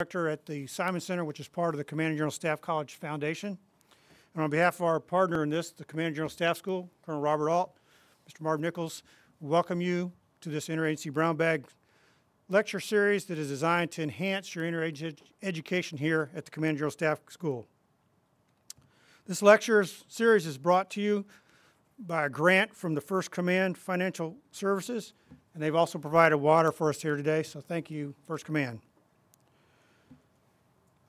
Director at the Simons Center, which is part of the Command and General Staff College Foundation. And on behalf of our partner in this, the Command and General Staff School, Colonel Robert Alt, Mr. Marv Nichols, welcome you to this Interagency Brown Bag lecture series that is designed to enhance your interagency education here at the Command and General Staff School. This lecture series is brought to you by a grant from the First Command Financial Services, and they've also provided water for us here today, so thank you, First Command.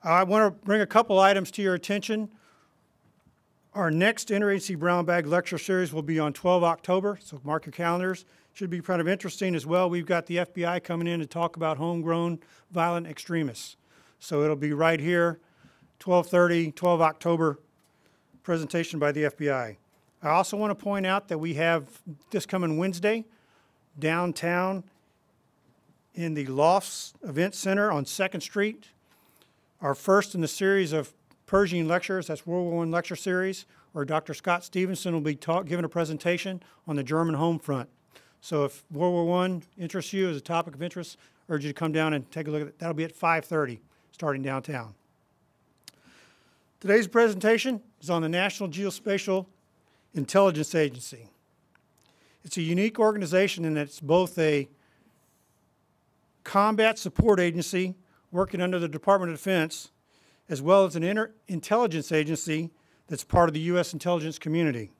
I want to bring a couple items to your attention. Our next Interagency Brown Bag Lecture Series will be on 12 October, so mark your calendars. Should be kind of interesting as well. We've got the FBI coming in to talk about homegrown violent extremists. So it'll be right here, 1230, 12 October, presentation by the FBI. I also want to point out that we have this coming Wednesday downtown in the Lofts Event Center on 2nd Street, our first in the series of Pershing lectures, that's World War I lecture series, where Dr. Scott Stevenson will be talk, giving a presentation on the German home front. So if World War I interests you as a topic of interest, I urge you to come down and take a look at it. That'll be at 5.30, starting downtown. Today's presentation is on the National Geospatial Intelligence Agency. It's a unique organization in that it's both a combat support agency working under the Department of Defense, as well as an intelligence agency that's part of the U.S. intelligence community.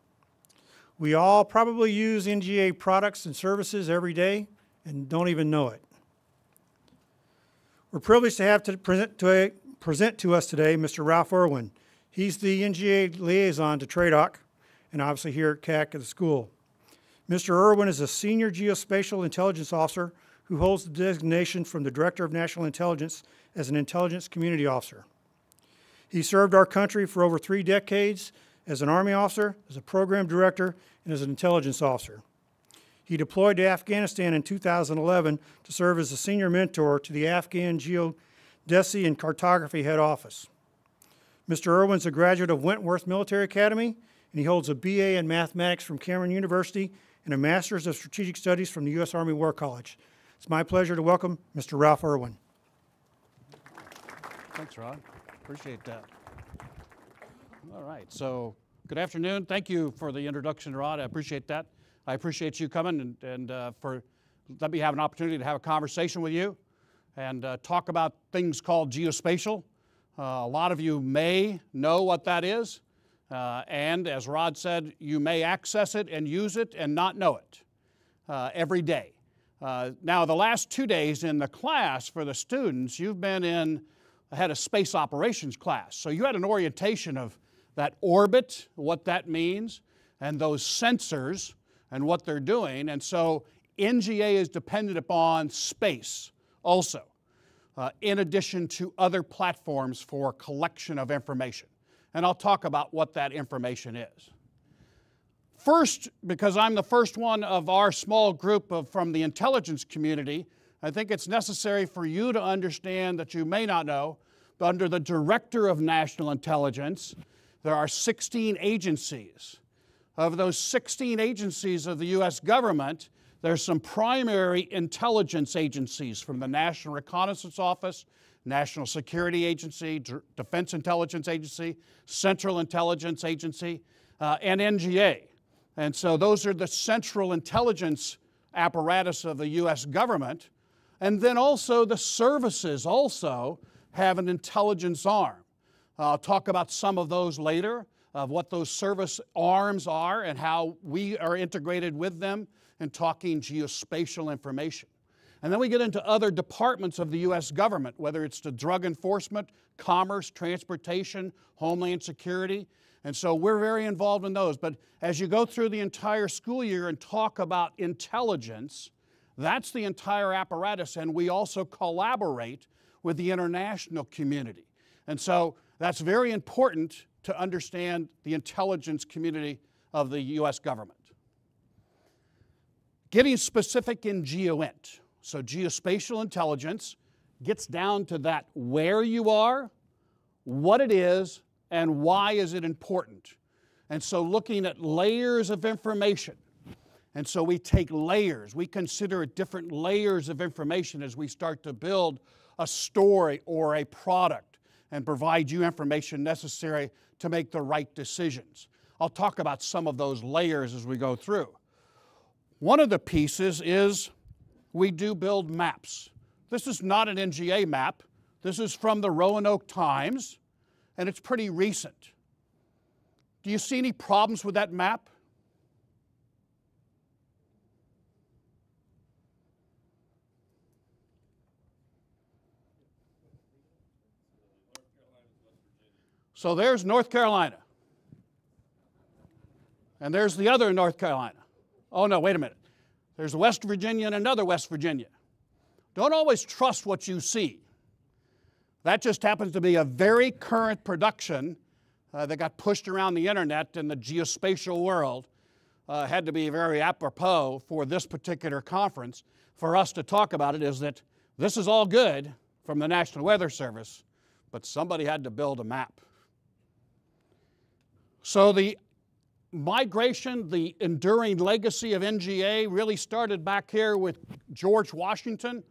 We all probably use NGA products and services every day and don't even know it. We're privileged to have to present to, present to us today Mr. Ralph Erwin. He's the NGA liaison to TRADOC and obviously here at CAC at the school. Mr. Erwin is a senior geospatial intelligence officer who holds the designation from the Director of National Intelligence as an intelligence community officer. He served our country for over three decades as an Army officer, as a program director, and as an intelligence officer. He deployed to Afghanistan in 2011 to serve as a senior mentor to the Afghan Geodesy and Cartography Head Office. Mr. Erwin's a graduate of Wentworth Military Academy, and he holds a BA in mathematics from Cameron University and a Master's of Strategic Studies from the U.S. Army War College. It's my pleasure to welcome Mr. Ralph Erwin. Thanks, Rod. Appreciate that. All right, so good afternoon. Thank you for the introduction, Rod. I appreciate that. I appreciate you coming and, and uh, for let me have an opportunity to have a conversation with you and uh, talk about things called geospatial. Uh, a lot of you may know what that is, uh, and as Rod said, you may access it and use it and not know it uh, every day. Uh, now, the last two days in the class for the students, you've been in, had a space operations class. So you had an orientation of that orbit, what that means, and those sensors and what they're doing. And so NGA is dependent upon space also, uh, in addition to other platforms for collection of information. And I'll talk about what that information is. First, because I'm the first one of our small group of, from the intelligence community, I think it's necessary for you to understand that you may not know, but under the Director of National Intelligence, there are 16 agencies. Of those 16 agencies of the U.S. government, there's some primary intelligence agencies from the National Reconnaissance Office, National Security Agency, Defense Intelligence Agency, Central Intelligence Agency, uh, and NGA. And so those are the central intelligence apparatus of the US government. And then also the services also have an intelligence arm. I'll talk about some of those later, of what those service arms are and how we are integrated with them in talking geospatial information. And then we get into other departments of the U.S. government, whether it's the drug enforcement, commerce, transportation, homeland security, and so we're very involved in those. But as you go through the entire school year and talk about intelligence, that's the entire apparatus, and we also collaborate with the international community. And so that's very important to understand the intelligence community of the US government. Getting specific in GeoInt, so geospatial intelligence gets down to that where you are, what it is, and why is it important? And so looking at layers of information. And so we take layers, we consider different layers of information as we start to build a story or a product and provide you information necessary to make the right decisions. I'll talk about some of those layers as we go through. One of the pieces is we do build maps. This is not an NGA map. This is from the Roanoke Times, and it's pretty recent. Do you see any problems with that map? So there's North Carolina. And there's the other North Carolina. Oh, no, wait a minute. There's West Virginia and another West Virginia. Don't always trust what you see. That just happens to be a very current production uh, that got pushed around the internet in the geospatial world. Uh, had to be very apropos for this particular conference for us to talk about it is that this is all good from the National Weather Service, but somebody had to build a map. So the migration, the enduring legacy of NGA really started back here with George Washington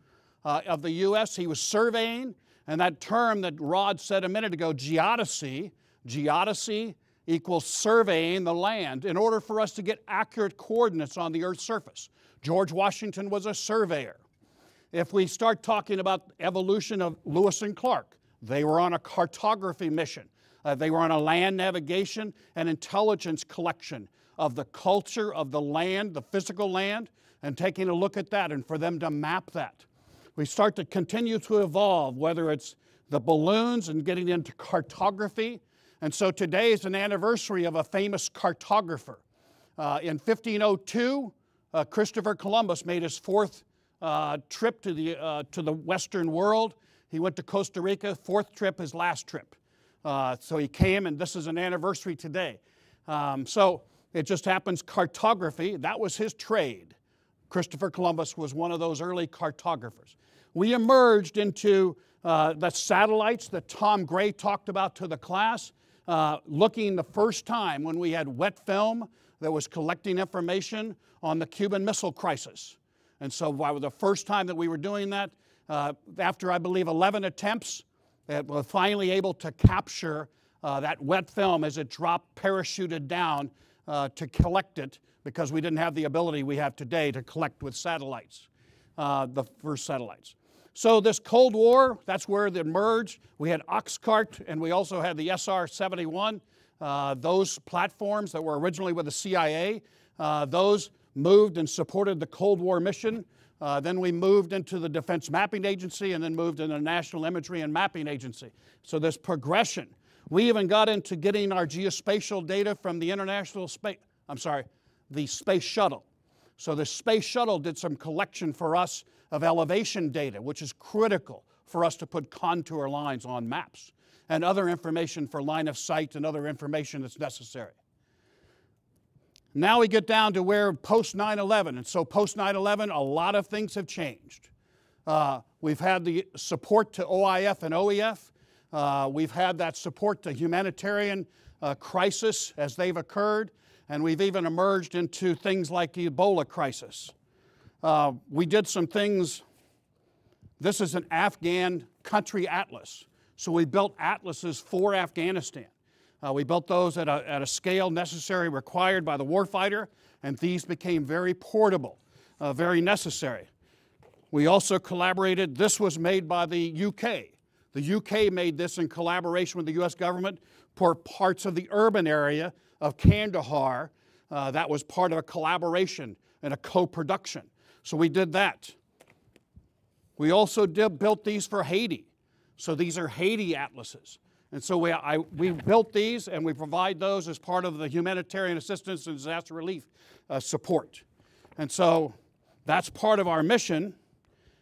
uh, of the U.S. He was surveying, and that term that Rod said a minute ago, geodesy, geodesy equals surveying the land in order for us to get accurate coordinates on the Earth's surface. George Washington was a surveyor. If we start talking about evolution of Lewis and Clark, they were on a cartography mission. Uh, they were on a land navigation and intelligence collection of the culture of the land, the physical land, and taking a look at that and for them to map that. We start to continue to evolve, whether it's the balloons and getting into cartography. And so today is an anniversary of a famous cartographer. Uh, in 1502, uh, Christopher Columbus made his fourth uh, trip to the, uh, to the Western world. He went to Costa Rica, fourth trip, his last trip. Uh, so he came, and this is an anniversary today. Um, so it just happens cartography, that was his trade. Christopher Columbus was one of those early cartographers. We emerged into uh, the satellites that Tom Gray talked about to the class, uh, looking the first time when we had wet film that was collecting information on the Cuban Missile Crisis. And so, the first time that we were doing that, uh, after I believe 11 attempts, that was finally able to capture uh, that wet film as it dropped, parachuted down uh, to collect it because we didn't have the ability we have today to collect with satellites, uh, the first satellites. So this Cold War, that's where it emerged. We had Oxcart and we also had the SR-71. Uh, those platforms that were originally with the CIA, uh, those moved and supported the Cold War mission. Uh, then we moved into the Defense Mapping Agency and then moved into the National Imagery and Mapping Agency. So this progression. We even got into getting our geospatial data from the International Space, I'm sorry, the Space Shuttle. So the Space Shuttle did some collection for us of elevation data, which is critical for us to put contour lines on maps and other information for line of sight and other information that's necessary. Now we get down to where post 9 11. And so, post 9 11, a lot of things have changed. Uh, we've had the support to OIF and OEF. Uh, we've had that support to humanitarian uh, crisis as they've occurred. And we've even emerged into things like the Ebola crisis. Uh, we did some things. This is an Afghan country atlas. So we built atlases for Afghanistan. Uh, we built those at a, at a scale necessary, required by the warfighter, and these became very portable, uh, very necessary. We also collaborated, this was made by the UK. The UK made this in collaboration with the US government for parts of the urban area of Kandahar. Uh, that was part of a collaboration and a co production. So we did that. We also did, built these for Haiti. So these are Haiti atlases. And so we, I, we built these and we provide those as part of the humanitarian assistance and disaster relief uh, support. And so that's part of our mission,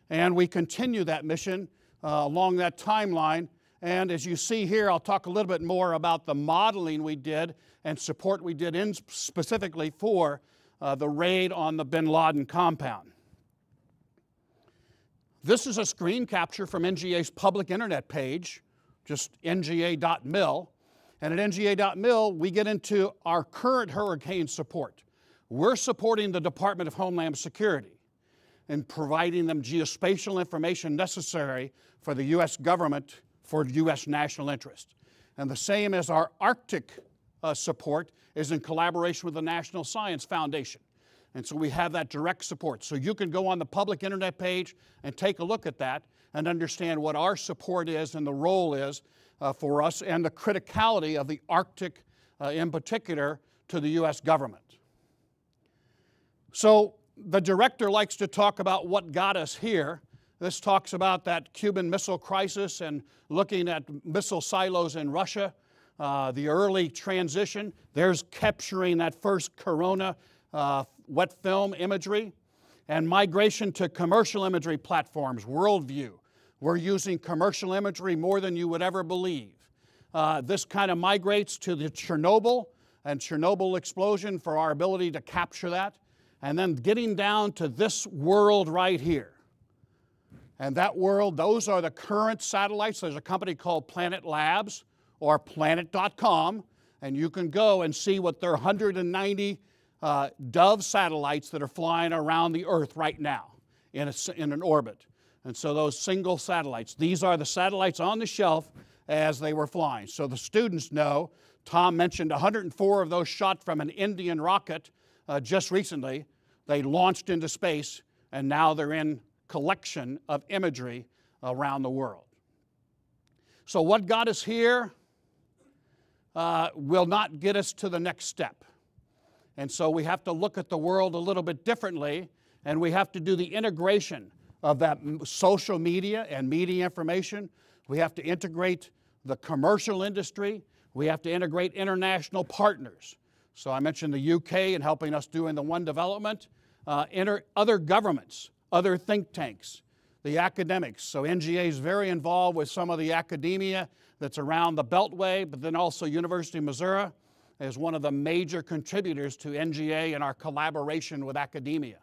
and we continue that mission uh, along that timeline. And as you see here, I'll talk a little bit more about the modeling we did and support we did in specifically for uh, the raid on the bin Laden compound. This is a screen capture from NGA's public internet page just nga.mil. And at nga.mil, we get into our current hurricane support. We're supporting the Department of Homeland Security. in providing them geospatial information necessary for the U.S. government for U.S. national interest. And the same as our Arctic uh, support is in collaboration with the National Science Foundation. And so we have that direct support. So you can go on the public internet page and take a look at that and understand what our support is and the role is uh, for us and the criticality of the Arctic uh, in particular to the U.S. government. So the director likes to talk about what got us here. This talks about that Cuban Missile Crisis and looking at missile silos in Russia, uh, the early transition. There's capturing that first Corona uh, wet film imagery and migration to commercial imagery platforms, Worldview. We're using commercial imagery more than you would ever believe. Uh, this kind of migrates to the Chernobyl and Chernobyl explosion for our ability to capture that. And then getting down to this world right here. And that world, those are the current satellites. There's a company called Planet Labs or planet.com, and you can go and see what their 190 uh, Dove satellites that are flying around the Earth right now in, a, in an orbit. And so those single satellites, these are the satellites on the shelf as they were flying. So the students know, Tom mentioned 104 of those shot from an Indian rocket uh, just recently. They launched into space, and now they're in collection of imagery around the world. So what got us here uh, will not get us to the next step. And so we have to look at the world a little bit differently, and we have to do the integration of that social media and media information. We have to integrate the commercial industry. We have to integrate international partners. So I mentioned the UK and helping us doing the One Development, uh, other governments, other think tanks, the academics. So NGA is very involved with some of the academia that's around the Beltway, but then also University of Missouri is one of the major contributors to NGA and our collaboration with academia.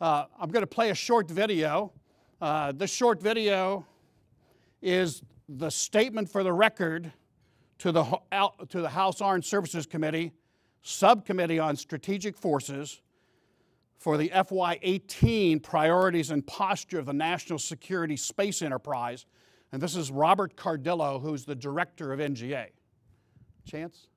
Uh, I'm going to play a short video. Uh, this short video is the statement for the record to the, to the House Armed Services Committee, Subcommittee on Strategic Forces, for the FY18 priorities and posture of the National Security Space Enterprise. And this is Robert Cardillo, who's the director of NGA. Chance?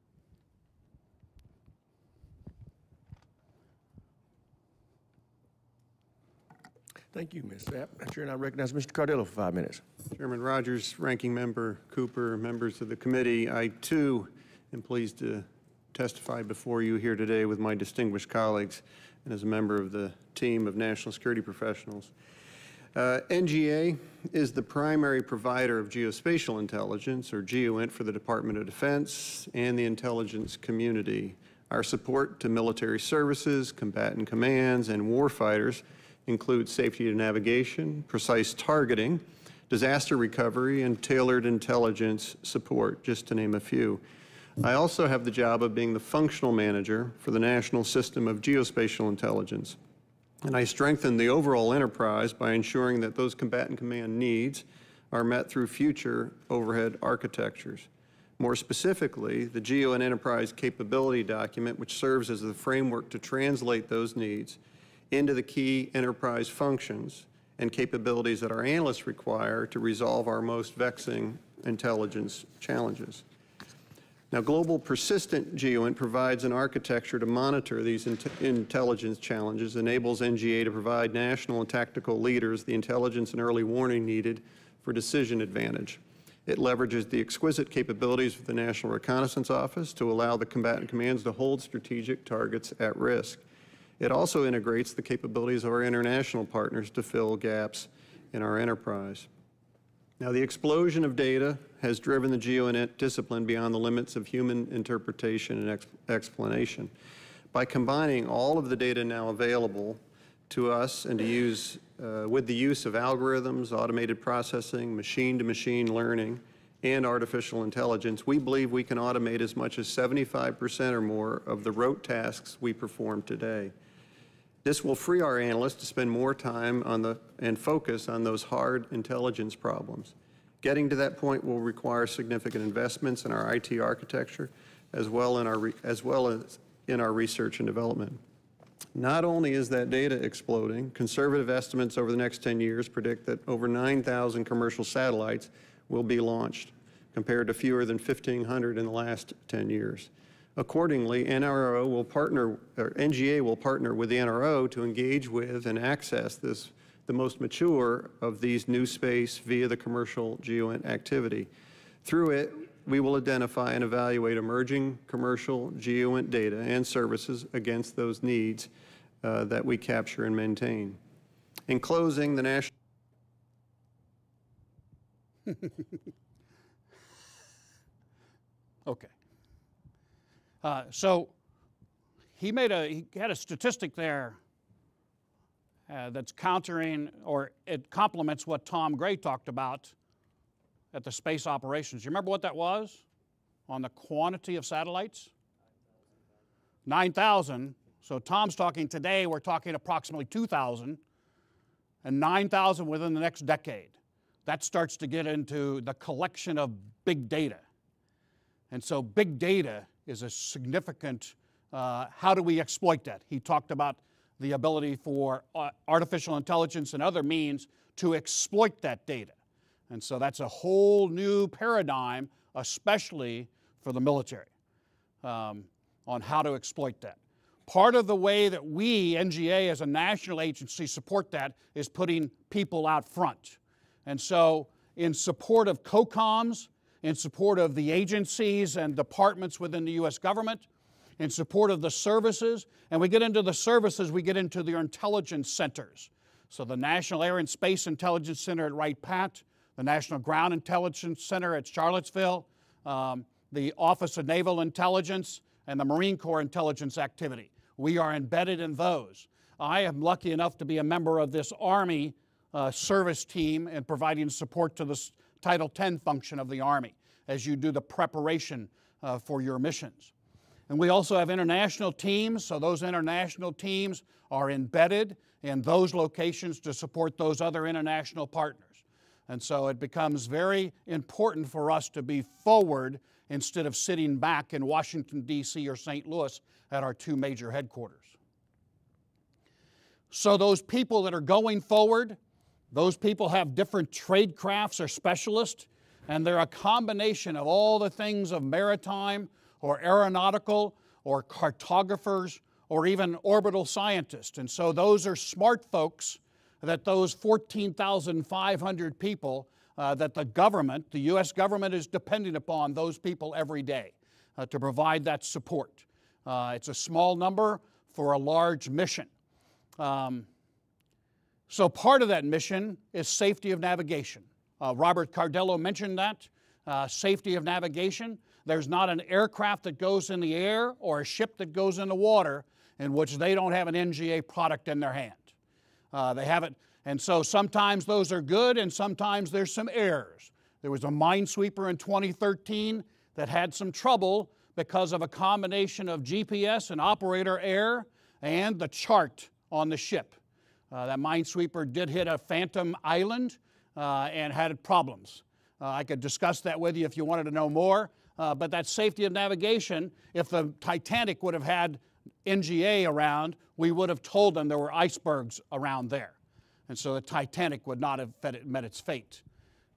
Thank you, Ms. Sapp. Chair, and I recognize Mr. Cardillo for five minutes. Chairman Rogers, Ranking Member Cooper, members of the committee, I too am pleased to testify before you here today with my distinguished colleagues and as a member of the team of national security professionals. Uh, NGA is the primary provider of geospatial intelligence, or GEOINT, for the Department of Defense and the intelligence community. Our support to military services, combatant commands, and warfighters includes safety to navigation, precise targeting, disaster recovery, and tailored intelligence support, just to name a few. I also have the job of being the functional manager for the National System of Geospatial Intelligence. And I strengthen the overall enterprise by ensuring that those combatant command needs are met through future overhead architectures. More specifically, the GEOINT Enterprise Capability Document, which serves as the framework to translate those needs into the key enterprise functions and capabilities that our analysts require to resolve our most vexing intelligence challenges. Now, Global Persistent GEOINT provides an architecture to monitor these intelligence challenges, enables NGA to provide national and tactical leaders the intelligence and early warning needed for decision advantage. It leverages the exquisite capabilities of the National Reconnaissance Office to allow the combatant commands to hold strategic targets at risk. It also integrates the capabilities of our international partners to fill gaps in our enterprise. Now, the explosion of data has driven the GeoInt discipline beyond the limits of human interpretation and ex explanation. By combining all of the data now available to us and to use uh, with the use of algorithms, automated processing, machine-to-machine -machine learning, and artificial intelligence, we believe we can automate as much as 75% or more of the rote tasks we perform today. This will free our analysts to spend more time on the, and focus on those hard intelligence problems. Getting to that point will require significant investments in our IT architecture as well, in our, as, well as in our research and development. Not only is that data exploding, conservative estimates over the next 10 years predict that over 9,000 commercial satellites will be launched, compared to fewer than 1,500 in the last 10 years. Accordingly, NRO will partner, or NGA will partner with the NRO to engage with and access this, the most mature of these new space via the commercial GEOINT activity. Through it, we will identify and evaluate emerging commercial GEOINT data and services against those needs uh, that we capture and maintain. In closing, the National Okay. Uh, so he made a he had a statistic there uh, that's countering or it complements what Tom Gray talked about at the space operations. You remember what that was on the quantity of satellites? 9,000. So Tom's talking today, we're talking approximately 2,000 and 9,000 within the next decade. That starts to get into the collection of big data. And so big data is a significant, uh, how do we exploit that? He talked about the ability for uh, artificial intelligence and other means to exploit that data. And so that's a whole new paradigm, especially for the military, um, on how to exploit that. Part of the way that we, NGA, as a national agency, support that is putting people out front. And so, in support of COCOMs, in support of the agencies and departments within the U.S. government, in support of the services, and we get into the services, we get into the intelligence centers. So, the National Air and Space Intelligence Center at Wright Pat, the National Ground Intelligence Center at Charlottesville, um, the Office of Naval Intelligence, and the Marine Corps Intelligence Activity. We are embedded in those. I am lucky enough to be a member of this Army uh, service team and providing support to the Title X function of the Army as you do the preparation uh, for your missions. And we also have international teams, so those international teams are embedded in those locations to support those other international partners. And so it becomes very important for us to be forward instead of sitting back in Washington, D.C. or St. Louis at our two major headquarters. So, those people that are going forward, those people have different trade crafts or specialists, and they're a combination of all the things of maritime or aeronautical or cartographers or even orbital scientists. And so, those are smart folks that those 14,500 people uh, that the government, the U.S. government, is depending upon those people every day uh, to provide that support. Uh, it's a small number for a large mission. Um, so, part of that mission is safety of navigation. Uh, Robert Cardillo mentioned that uh, safety of navigation. There's not an aircraft that goes in the air or a ship that goes in the water in which they don't have an NGA product in their hand. Uh, they haven't, and so sometimes those are good and sometimes there's some errors. There was a minesweeper in 2013 that had some trouble because of a combination of GPS and operator error and the chart on the ship. Uh, that minesweeper did hit a phantom island uh, and had problems. Uh, I could discuss that with you if you wanted to know more, uh, but that safety of navigation, if the Titanic would have had NGA around, we would have told them there were icebergs around there. And so the Titanic would not have met its fate.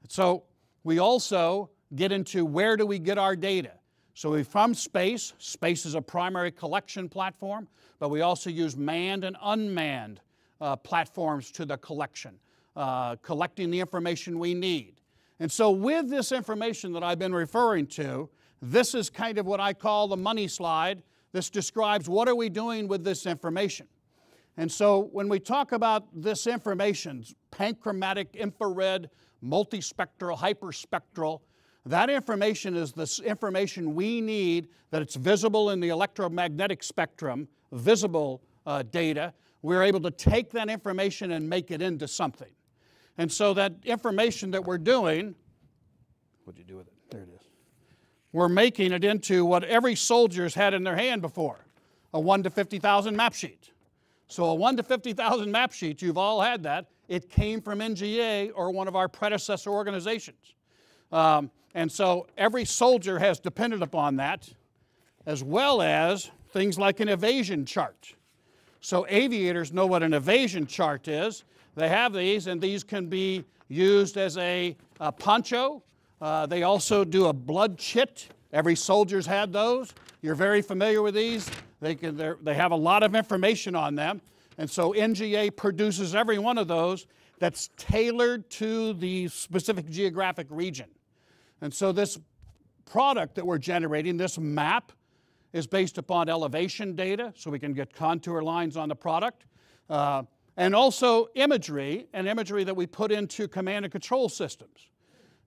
So we also get into where do we get our data? So we from space, space is a primary collection platform, but we also use manned and unmanned uh, platforms to the collection, uh, collecting the information we need. And so with this information that I've been referring to, this is kind of what I call the money slide this describes what are we doing with this information. And so when we talk about this information, panchromatic, infrared, multispectral, hyperspectral, that information is the information we need that it's visible in the electromagnetic spectrum, visible uh, data. We're able to take that information and make it into something. And so that information that we're doing, what do you do with it? There it is we're making it into what every soldier's had in their hand before a 1 to 50,000 map sheet. So, a 1 to 50,000 map sheet, you've all had that. It came from NGA or one of our predecessor organizations. Um, and so, every soldier has depended upon that, as well as things like an evasion chart. So aviators know what an evasion chart is. They have these, and these can be used as a, a poncho. Uh, they also do a blood chit. Every soldier's had those. You're very familiar with these. They, can, they have a lot of information on them. And so NGA produces every one of those that's tailored to the specific geographic region. And so this product that we're generating, this map, is based upon elevation data, so we can get contour lines on the product, uh, and also imagery, and imagery that we put into command and control systems.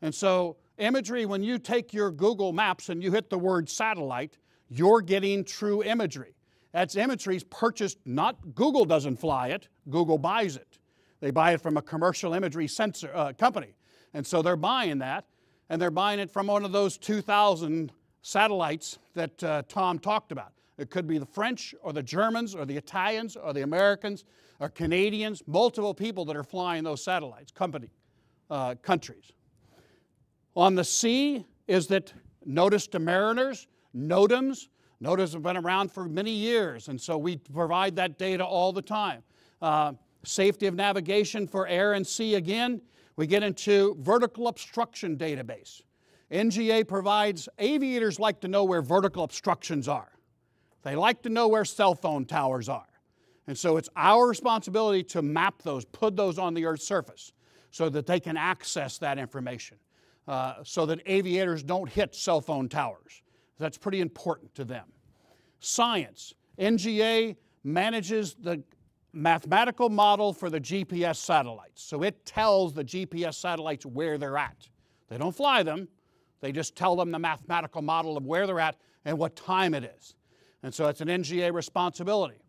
And so imagery, when you take your Google Maps and you hit the word satellite, you're getting true imagery. That's imagery purchased, not Google doesn't fly it, Google buys it. They buy it from a commercial imagery sensor uh, company. And so they're buying that, and they're buying it from one of those 2,000 satellites that uh, Tom talked about. It could be the French or the Germans or the Italians or the Americans or Canadians, multiple people that are flying those satellites, company, uh, countries. On the sea is that notice to mariners, NOTAMs. NOTAMs have been around for many years, and so we provide that data all the time. Uh, safety of navigation for air and sea again, we get into vertical obstruction database. NGA provides, aviators like to know where vertical obstructions are. They like to know where cell phone towers are. And so it's our responsibility to map those, put those on the Earth's surface so that they can access that information, uh, so that aviators don't hit cell phone towers. That's pretty important to them. Science. NGA manages the mathematical model for the GPS satellites. So it tells the GPS satellites where they're at. They don't fly them, they just tell them the mathematical model of where they're at and what time it is. And so it's an NGA responsibility.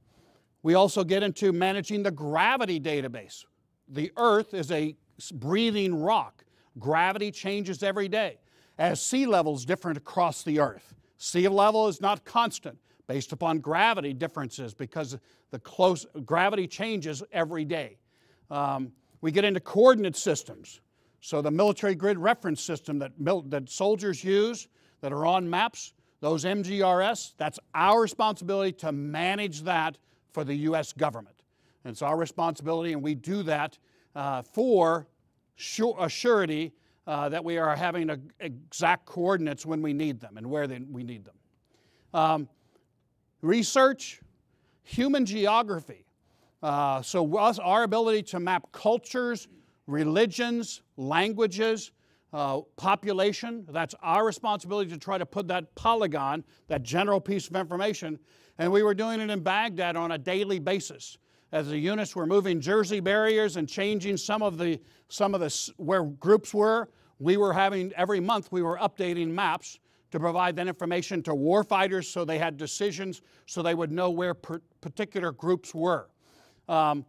We also get into managing the gravity database. The Earth is a breathing rock. Gravity changes every day as sea levels different across the Earth. Sea level is not constant based upon gravity differences because the close gravity changes every day. Um, we get into coordinate systems. So the military grid reference system that, that soldiers use that are on maps, those MGRS, that's our responsibility to manage that for the U.S. government. And it's our responsibility, and we do that uh, for sure, a surety uh, that we are having a, exact coordinates when we need them and where they, we need them. Um, research, human geography. Uh, so us, our ability to map cultures, religions, languages, uh, population. That's our responsibility to try to put that polygon, that general piece of information. And we were doing it in Baghdad on a daily basis. As the units were moving Jersey barriers and changing some of the some of the where groups were, we were having every month we were updating maps to provide that information to warfighters so they had decisions so they would know where particular groups were. Um,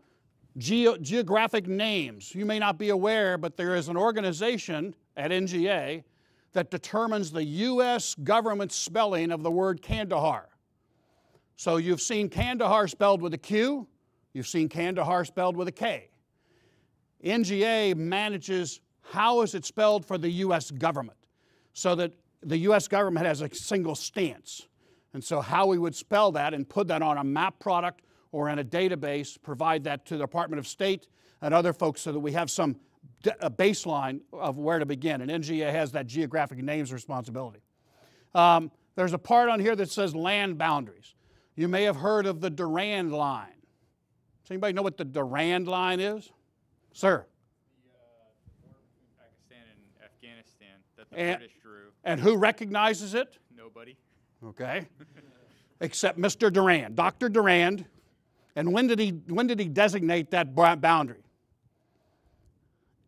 Geo geographic names. You may not be aware, but there is an organization at NGA that determines the U.S. government spelling of the word Kandahar. So you've seen Kandahar spelled with a Q, you've seen Kandahar spelled with a K. NGA manages how is it spelled for the U.S. government so that the U.S. government has a single stance. And so how we would spell that and put that on a map product or in a database, provide that to the Department of State and other folks so that we have some baseline of where to begin. And NGA has that geographic names responsibility. Um, there's a part on here that says land boundaries. You may have heard of the Durand Line. Does anybody know what the Durand Line is? Sir? Pakistan and Afghanistan that the and, British drew. And who recognizes it? Nobody. Okay. Except Mr. Durand. Dr. Durand and when did he, when did he designate that boundary?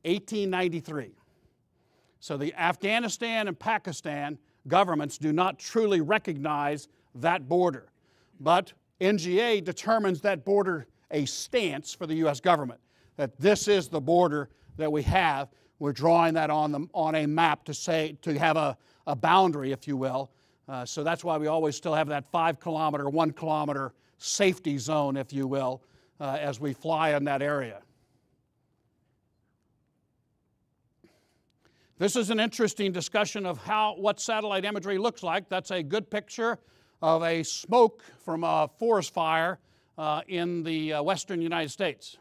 1893. So the Afghanistan and Pakistan governments do not truly recognize that border. But NGA determines that border a stance for the U.S. government, that this is the border that we have. We're drawing that on, the, on a map to say, to have a, a boundary, if you will. Uh, so that's why we always still have that five kilometer, one kilometer safety zone, if you will, uh, as we fly in that area. This is an interesting discussion of how what satellite imagery looks like. That's a good picture of a smoke from a forest fire uh, in the uh, western United States.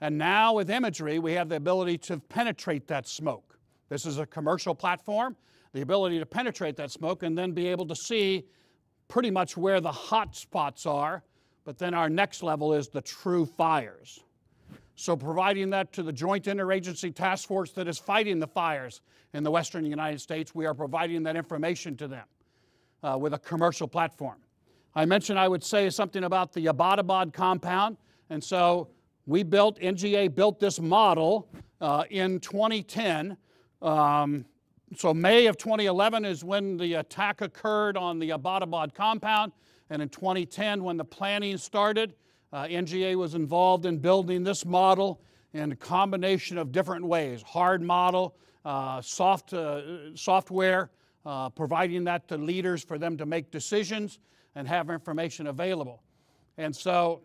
And now with imagery, we have the ability to penetrate that smoke. This is a commercial platform, the ability to penetrate that smoke and then be able to see pretty much where the hot spots are. But then our next level is the true fires. So, providing that to the Joint Interagency Task Force that is fighting the fires in the western United States, we are providing that information to them uh, with a commercial platform. I mentioned I would say something about the Abbottabad compound, and so we built, NGA built this model uh, in 2010. Um, so May of 2011 is when the attack occurred on the Abbottabad compound, and in 2010, when the planning started, uh, NGA was involved in building this model in a combination of different ways: hard model, uh, soft uh, software, uh, providing that to leaders for them to make decisions and have information available. And so,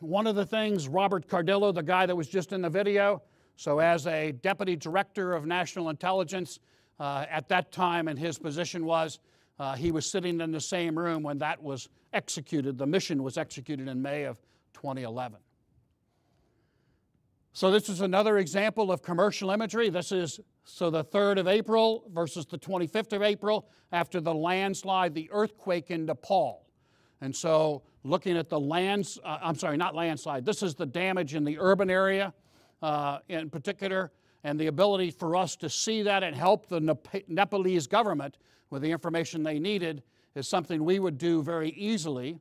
one of the things Robert Cardillo, the guy that was just in the video, so as a deputy director of national intelligence uh, at that time, and his position was uh, he was sitting in the same room when that was executed. The mission was executed in May of 2011. So this is another example of commercial imagery. This is so the 3rd of April versus the 25th of April after the landslide, the earthquake in Nepal. And so looking at the lands, uh, I'm sorry, not landslide, this is the damage in the urban area uh, in particular, and the ability for us to see that and help the Nep- Nepalese government with the information they needed is something we would do very easily.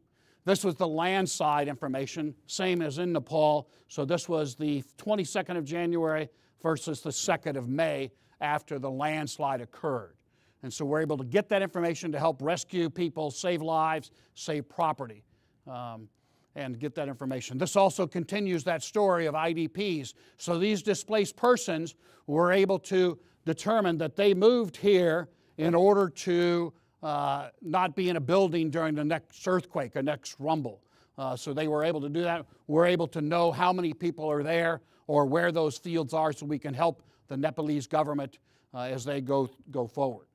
This was the landside information, same as in Nepal. So this was the 22nd of January versus the 2nd of May after the landslide occurred. And so we're able to get that information to help rescue people, save lives, save property, um, and get that information. This also continues that story of IDPs. So these displaced persons were able to determine that they moved here in order to uh, not be in a building during the next earthquake, or next rumble. Uh, so they were able to do that. We're able to know how many people are there or where those fields are so we can help the Nepalese government uh, as they go, go forward.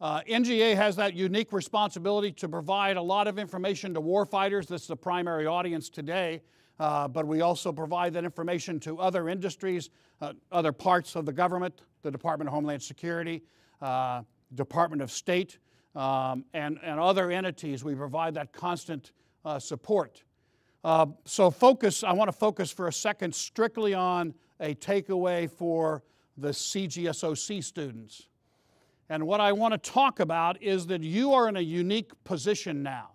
Uh, NGA has that unique responsibility to provide a lot of information to warfighters. This is the primary audience today, uh, but we also provide that information to other industries, uh, other parts of the government, the Department of Homeland Security, uh, Department of State, um, and, and other entities. We provide that constant uh, support. Uh, so focus, I want to focus for a second strictly on a takeaway for the CGSOC students. And what I want to talk about is that you are in a unique position now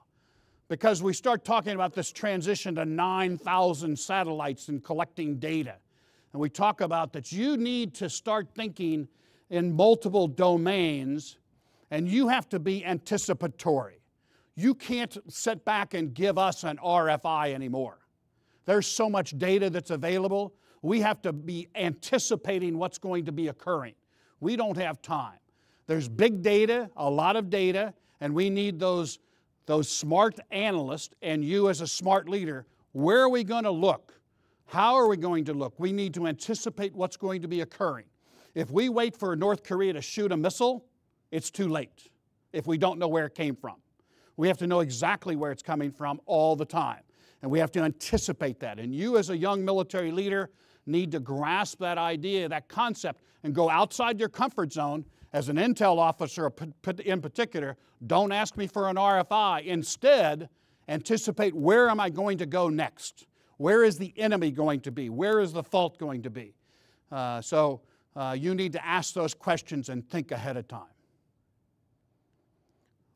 because we start talking about this transition to 9,000 satellites and collecting data. And we talk about that you need to start thinking in multiple domains and you have to be anticipatory. You can't sit back and give us an RFI anymore. There's so much data that's available. We have to be anticipating what's going to be occurring. We don't have time. There's big data, a lot of data, and we need those, those smart analysts and you as a smart leader. Where are we going to look? How are we going to look? We need to anticipate what's going to be occurring. If we wait for North Korea to shoot a missile, it's too late if we don't know where it came from. We have to know exactly where it's coming from all the time. And we have to anticipate that. And you, as a young military leader, need to grasp that idea, that concept, and go outside your comfort zone. As an intel officer in particular, don't ask me for an RFI. Instead, anticipate where am I going to go next? Where is the enemy going to be? Where is the fault going to be? Uh, so uh, you need to ask those questions and think ahead of time.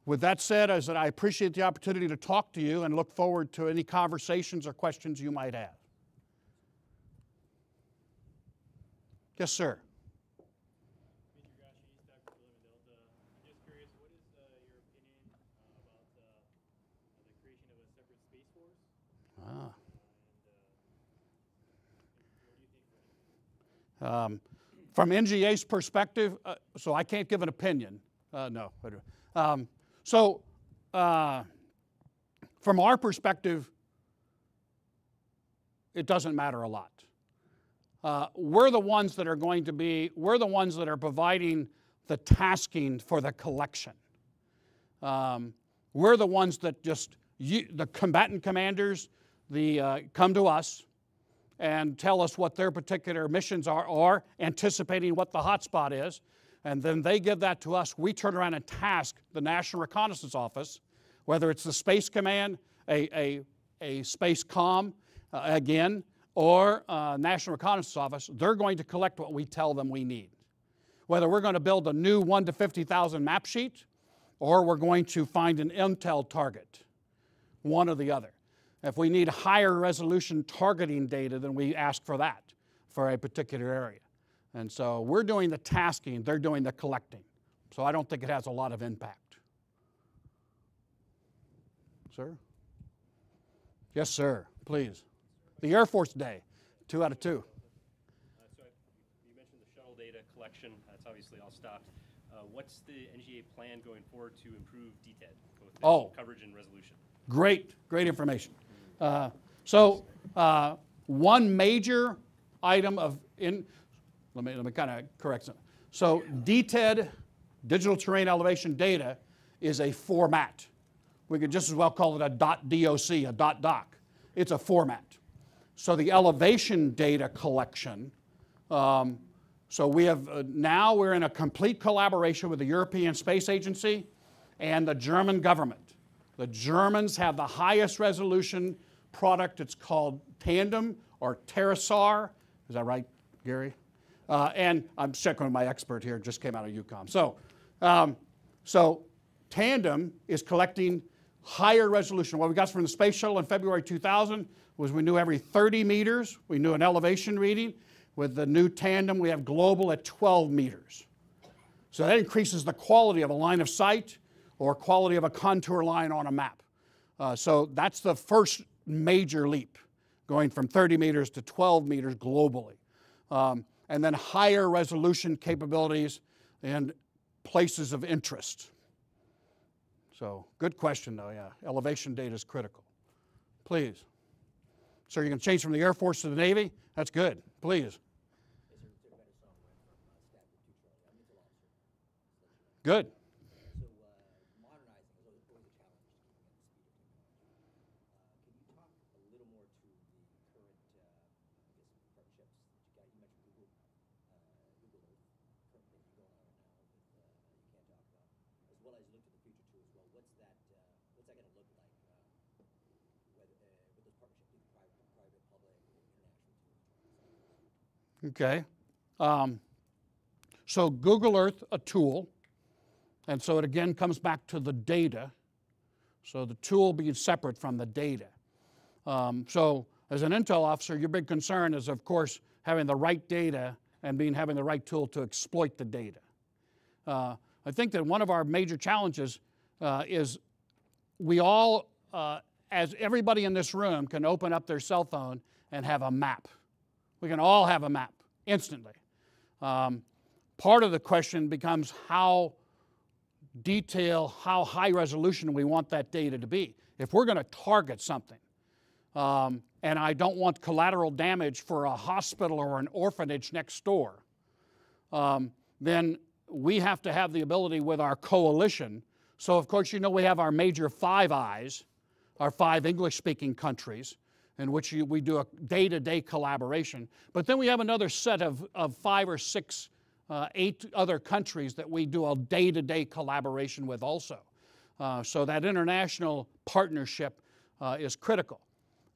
With that said, I said I appreciate the opportunity to talk to you and look forward to any conversations or questions you might have. Yes, sir. Ah. Um, from NGA's perspective, uh, so I can't give an opinion. Uh, no. Um, so, uh, from our perspective, it doesn't matter a lot. Uh, we're the ones that are going to be, we're the ones that are providing the tasking for the collection. Um, we're the ones that just you, the combatant commanders the, uh, come to us and tell us what their particular missions are, or anticipating what the hotspot is. And then they give that to us. We turn around and task the National Reconnaissance Office, whether it's the Space Command, a, a, a Space Com, uh, again, or uh, National Reconnaissance Office, they're going to collect what we tell them we need. Whether we're going to build a new 1 to 50,000 map sheet, or we're going to find an intel target, one or the other. If we need higher resolution targeting data, then we ask for that for a particular area. And so we're doing the tasking, they're doing the collecting. So I don't think it has a lot of impact. Sir? Yes, sir, please. The Air Force Day, two out of two. Uh, so you mentioned the shuttle data collection, that's obviously all stopped. Uh, What's the NGA plan going forward to improve DTED, both Oh. coverage and resolution? Great, great information. Uh, so, uh, one major item of in, let me let me kind of correct something. So, DTED, digital terrain elevation data, is a format. We could just as well call it a dot .doc, a dot .doc. It's a format. So the elevation data collection. Um, so we have uh, now we're in a complete collaboration with the European Space Agency and the German government. The Germans have the highest resolution product. It's called Tandem or TerraSAR. Is that right, Gary? Uh, and I'm checking with my expert here. Just came out of EUCOM. So, um, so Tandem is collecting higher resolution. What we got from the space shuttle in February 2000 was we knew every 30 meters, we knew an elevation reading. With the new Tandem, we have global at 12 meters. So that increases the quality of a line of sight or quality of a contour line on a map. Uh, so that's the first major leap, going from 30 meters to 12 meters globally. Um, and then higher resolution capabilities and places of interest. So, good question, though, yeah. Elevation data is critical. Please. So, you're going to change from the Air Force to the Navy? That's good. Please. Good. So uh, modernizing is always always a challenge to keeping up the speed of technology. Uh, Can you talk a little more to the current, uh, I guess, partnerships that you got? You mentioned Google, uh, Google Earth, current thing going on right now that uh, you can't talk about, as well as look to the future too as well. What's that, that gonna look like, uh, uh, with those partnerships, private, private, public, international too? Okay. Um, so Google Earth, a tool, and so it again comes back to the data. So the tool being separate from the data. Um, so as an intel officer, your big concern is, of course, having the right data and being having the right tool to exploit the data. Uh, I think that one of our major challenges uh, is we all, uh, as everybody in this room, can open up their cell phone and have a map. We can all have a map instantly. Um, part of the question becomes how detail, how high resolution we want that data to be. If we're going to target something, um, and I don't want collateral damage for a hospital or an orphanage next door, um, then we have to have the ability with our coalition. So, of course, you know we have our major Five Eyes, our five English speaking countries, in which you, we do a day to day collaboration. But then we have another set of, of five or six, uh, eight other countries that we do a day to day collaboration with also. Uh, so that international partnership uh, is critical.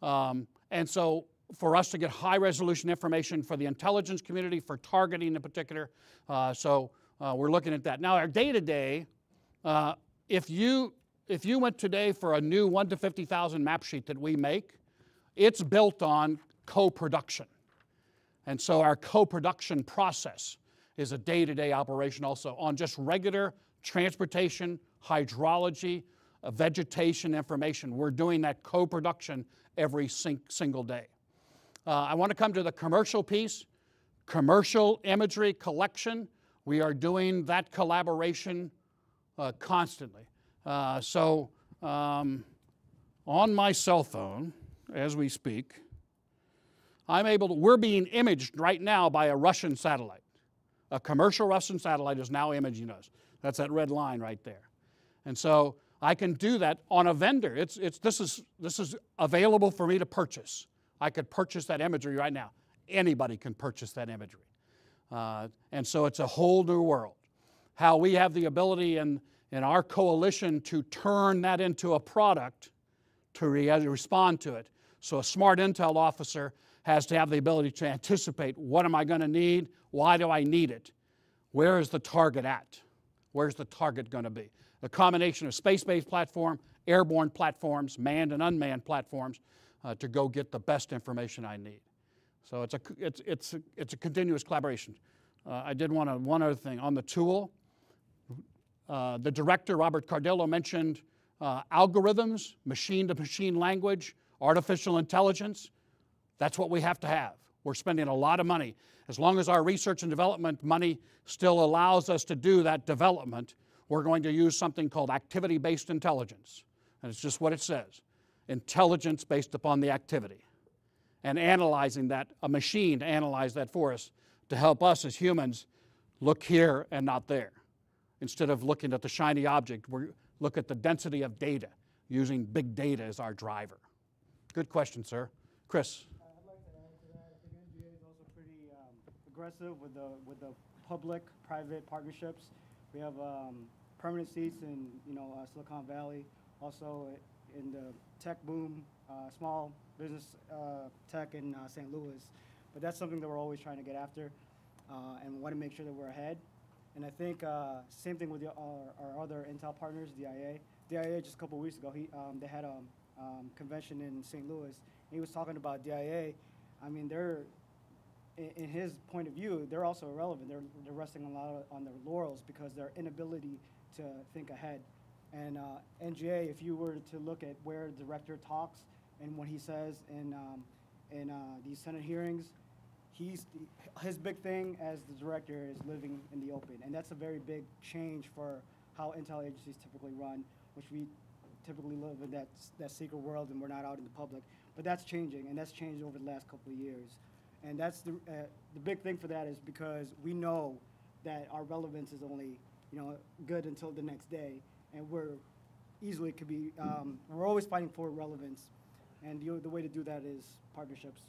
Um, and so for us to get high resolution information for the intelligence community, for targeting in particular, uh, so uh, we're looking at that. Now, our day to day, if you if you went today for a new 1 to 50,000 map sheet that we make, it's built on co-production. And so our co-production process is a day-to-day operation also on just regular transportation, hydrology, uh, vegetation information. We're doing that co-production every sing- single day. Uh, I want to come to the commercial piece, commercial imagery collection. We are doing that collaboration constantly. Uh, so um, on my cell phone, as we speak, I'm able to, we're being imaged right now by a Russian satellite. A commercial Russian satellite is now imaging us. That's that red line right there. And so I can do that on a vendor. It's, it's, this, is, this is available for me to purchase. I could purchase that imagery right now. Anybody can purchase that imagery. Uh, and so it's a whole new world. How we have the ability in, in our coalition to turn that into a product to re- respond to it. So a smart intel officer has to have the ability to anticipate what am I going to need? Why do I need it? Where is the target at? Where's the target going to be? A combination of space based platform, airborne platforms, manned and unmanned platforms uh, to go get the best information I need. So it's a, it's, it's a, it's a continuous collaboration. Uh, I did want to, one other thing on the tool. Uh, the director, Robert Cardillo, mentioned uh, algorithms, machine to machine language, artificial intelligence. That's what we have to have. We're spending a lot of money. As long as our research and development money still allows us to do that development, we're going to use something called activity based intelligence. And it's just what it says intelligence based upon the activity. And analyzing that, a machine to analyze that for us to help us as humans look here and not there. Instead of looking at the shiny object, we look at the density of data, using big data as our driver. Good question, sir. Chris. I'd like to add to that. I think is also pretty um, aggressive with the with the public-private partnerships. We have um, permanent seats in you know uh, Silicon Valley, also in the tech boom, uh, small business uh, tech in uh, St. Louis. But that's something that we're always trying to get after, uh, and want to make sure that we're ahead. And I think uh, same thing with the, our, our other Intel partners, DIA. DIA just a couple weeks ago, he um, they had a um, convention in St. Louis. And he was talking about DIA. I mean, they're in, in his point of view, they're also irrelevant. They're, they're resting a lot of, on their laurels because their inability to think ahead. And uh, NGA, if you were to look at where the director talks and what he says in, um, in uh, these Senate hearings, he's his big thing as the director is living in the open, and that's a very big change for how intel agencies typically run, which we typically live in that that secret world and we're not out in the public. But that's changing, and that's changed over the last couple of years, and that's the uh, the big thing for that is because we know that our relevance is only you know good until the next day, and we're easily could be um, we're always fighting for relevance, and the, the way to do that is partnerships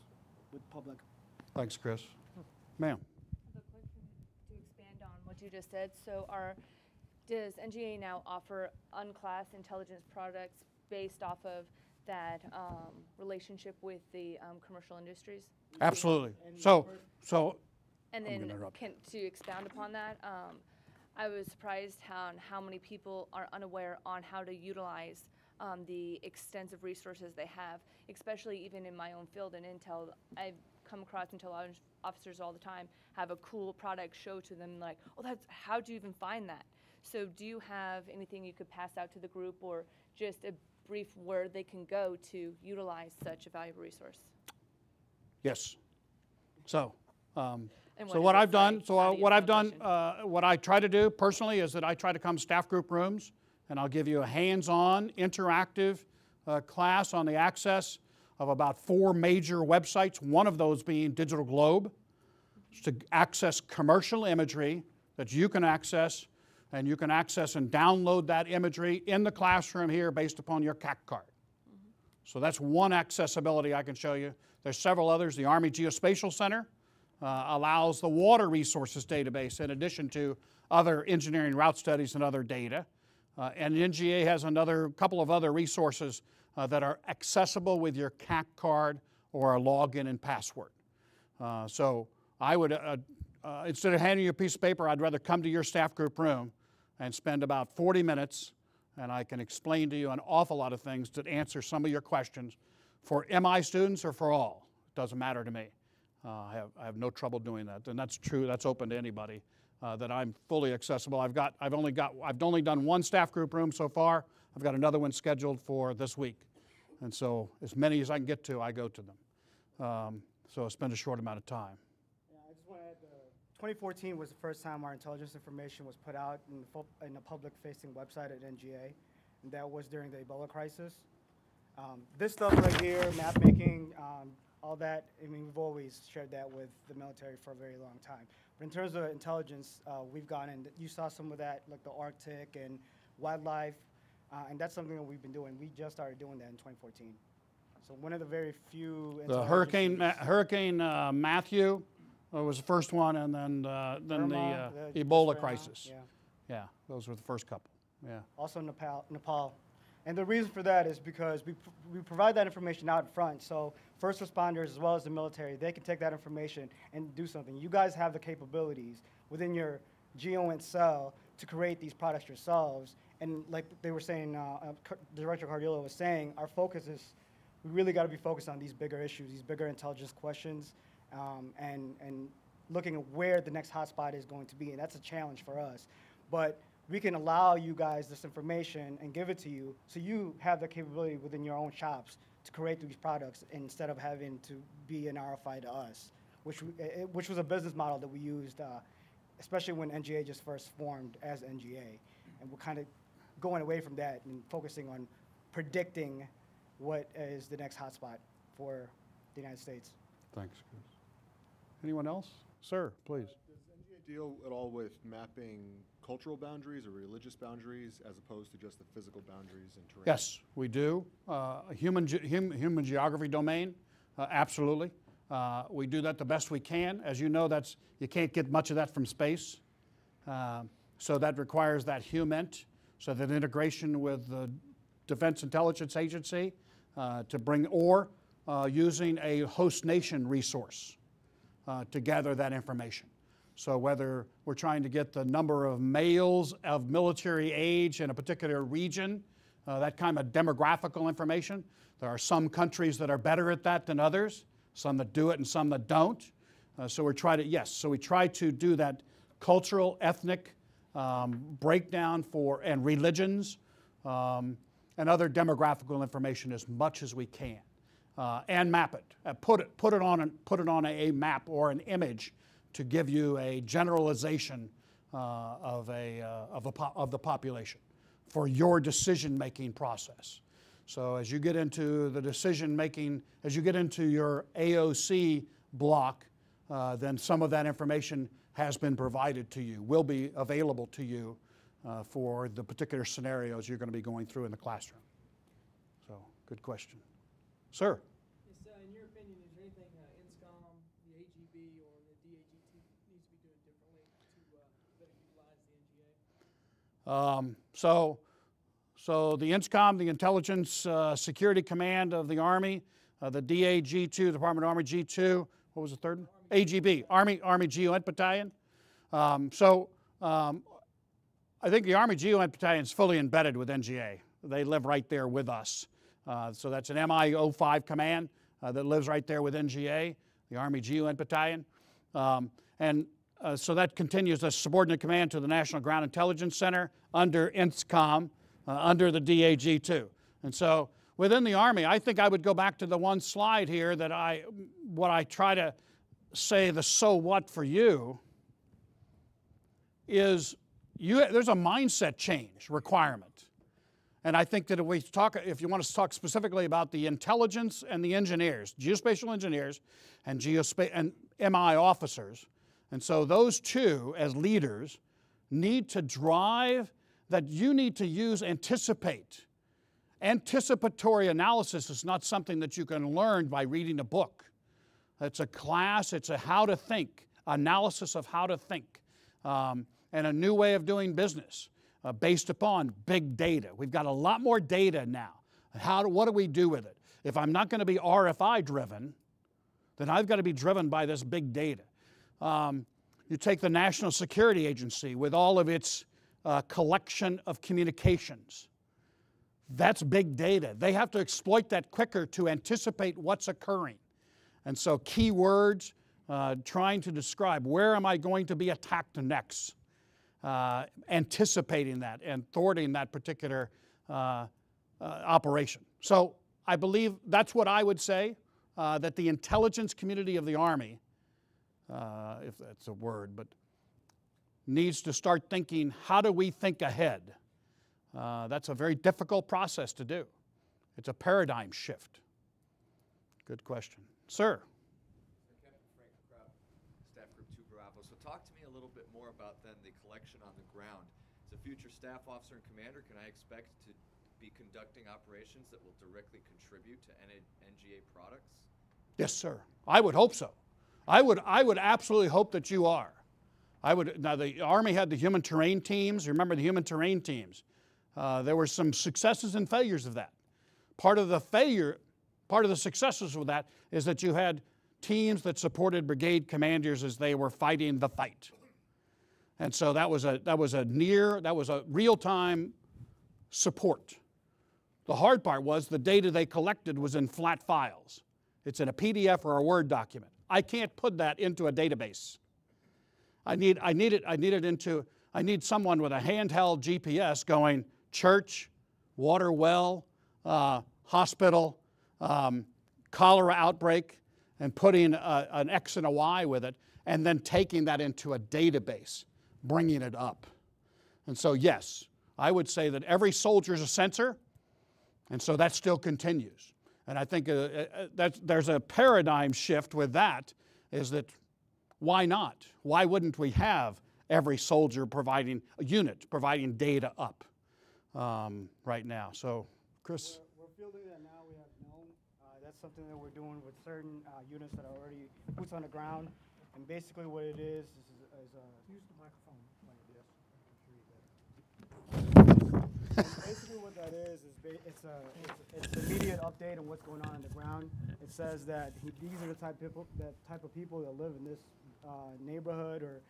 with public. Thanks, Chris. Ma'am. have a question to expand on what you just said. So are, does NGA now offer unclassed intelligence products based off of that um, relationship with the um, commercial industries? Absolutely. So, so And then, gonna interrupt. can, to expound upon that, um, I was surprised how, how many people are unaware on how to utilize um, the extensive resources they have, especially even in my own field in Intel. I've come across Intel offic- officers all the time, have a cool product show to them, like, oh, that's, how do you even find that? So do you have anything you could pass out to the group or just a brief where they can go to utilize such a valuable resource? Yes. So, um, And so what what? I've done, so I- what I've done, uh, what I try to do personally is that I try to come staff group rooms and I'll give you a hands-on, interactive uh, class on the access of about four major websites, one of those being Digital Globe, to access commercial imagery that you can access, and you can access and download that imagery in the classroom here based upon your CAC card. So that's one accessibility I can show you. There's several others. The Army Geospatial Center uh, allows the water resources database in addition to other engineering route studies and other data. Uh, and NGA has another couple of other resources uh, that are accessible with your CAC card or a login and password. Uh, so I would, uh, uh, instead of handing you a piece of paper, I'd rather come to your staff group room and spend about 40 minutes, and I can explain to you an awful lot of things to answer some of your questions for MI students or for all. It doesn't matter to me. Uh, I, have, I have no trouble doing that, and that's true. That's open to anybody. Uh, that I'm fully accessible. I've got, I've only got, I've only done one staff group room so far. I've got another one scheduled for this week, and so as many as I can get to, I go to them. Um, so I spend a short amount of time. Yeah, I just want to add, the 2014 was the first time our intelligence information was put out in the, in a public-facing website at NGA, and that was during the Ebola crisis. Um, this stuff right here, map making, um, all that, I mean, we've always shared that with the military for a very long time. But in terms of intelligence, uh, we've gone in, you saw some of that, like the Arctic and wildlife. Uh, and that's something that we've been doing. We just started doing that in 2014. So one of the very few. The Hurricane, Ma- Hurricane uh, Matthew was the first one, and then, uh, then the uh, the- Ebola Irma, crisis. Yeah. Yeah, those were the first couple, yeah. also Nepal, Nepal. And the reason for that is because we, we provide that information out in front. So first responders as well as the military, they can take that information and do something. You guys have the capabilities within your GeoInt cell to create these products yourselves. And like they were saying, uh, uh, Director Cardillo was saying, our focus is, we really got to be focused on these bigger issues, these bigger intelligence questions, um, and, and looking at where the next hotspot is going to be. And that's a challenge for us. But we can allow you guys this information and give it to you so you have the capability within your own shops to create these products instead of having to be an RFI to us, which, we- eh, eh, which was a business model that we used, uh, especially when NGA just first formed as NGA. And we're kind of going away from that and focusing on predicting what is the next hotspot for the United States. Thanks, Chris. Anyone else? Sir, please. Does NGA deal at all with mapping cultural boundaries or religious boundaries as opposed to just the physical boundaries and terrain? Yes, we do. Uh, Human, ge- hum- human geography domain, uh, absolutely. Uh, We do that the best we can. As you know, that's, you can't get much of that from space. Uh, So that requires that HUMINT, so that integration with the Defense Intelligence Agency uh, to bring, or uh, using a host nation resource uh, to gather that information. So whether we're trying to get the number of males of military age in a particular region, uh, that kind of demographical information, there are some countries that are better at that than others, some that do it and some that don't. Uh, so we're trying to, yes, so we try to do that cultural, ethnic um, breakdown for, and religions, um, and other demographical information as much as we can uh, and map it. Uh, put it put it on an, put it on a, map or an image to give you a generalization uh, of a uh, of a po- of the population for your decision making process. So as you get into the decision making, as you get into your AOC block, uh, then some of that information has been provided to you, will be available to you uh, for the particular scenarios you're going to be going through in the classroom. So, good question. Sir? Yes, uh, in your opinion, is there anything uh, INSCOM, the AGB, or the DAG2 needs to be doing differently to uh, better utilize the NGA? Um, so, so the INSCOM, the Intelligence uh, Security Command of the Army, uh, the DAG2, Department of Army G2, what was the third one? AGB, Army Army GEOINT Battalion. Um, so um, I think the Army GEOINT Battalion is fully embedded with NGA. They live right there with us. Uh, so that's an MI05 command uh, that lives right there with NGA, the Army GEOINT Battalion. Um, and uh, so that continues as subordinate command to the National Ground Intelligence Center under INSCOM, uh, under the DAG2. And so within the Army, I think I would go back to the one slide here that I, what I try to say the so what for you is you, there's a mindset change requirement. And I think that if we talk, if you want to talk specifically about the intelligence and the engineers, geospatial engineers and geospa- and MI officers, and so those two as leaders need to drive that you need to use anticipate. Anticipatory analysis is not something that you can learn by reading a book. It's a class, it's a how to think, analysis of how to think, um, and a new way of doing business uh, based upon big data. We've got a lot more data now. How do, what do we do with it? If I'm not going to be RFI driven, then I've got to be driven by this big data. Um, you take the National Security Agency with all of its uh, collection of communications. That's big data. They have to exploit that quicker to anticipate what's occurring. And so, keywords, uh, trying to describe where am I going to be attacked next, uh, anticipating that and thwarting that particular uh, uh, operation. So, I believe that's what I would say uh, that the intelligence community of the Army, uh, if that's a word, but needs to start thinking how do we think ahead? That's a very difficult process to do. It's a paradigm shift. Good question. Sir? Captain Frank Kraut, Staff Group 2 Bravo. So talk to me a little bit more about then the collection on the ground. As a future staff officer and commander, can I expect to be conducting operations that will directly contribute to NGA products? Yes, sir. I would hope so. I would, I would absolutely hope that you are. I would, now the Army had the human terrain teams. Remember the human terrain teams? Uh, there were some successes and failures of that. Part of the failure, part of the successes with that is that you had teams that supported brigade commanders as they were fighting the fight. And so that was a, that was a near, that was a real time support. The hard part was the data they collected was in flat files. It's in a PDF or a Word document. I can't put that into a database. I need, I need it, I need it into, I need someone with a handheld GPS going church, water well, uh, hospital, um, cholera outbreak, and putting a, an X and a Y with it, and then taking that into a database, bringing it up. And so, yes, I would say that every soldier is a sensor, and so that still continues. And I think uh, uh, that there's a paradigm shift with that, is that why not? Why wouldn't we have every soldier providing a unit, providing data up um, right now? So, Chris? We're, we're fielding that now. We have known. Uh, that's something that we're doing with certain uh, units that are already boots on the ground. And basically, what it is is, is uh, use the microphone like this. Basically, what that is is it's a it's, it's immediate update on what's going on on the ground. It says that he, these are the type people that type of people that live in this uh, neighborhood or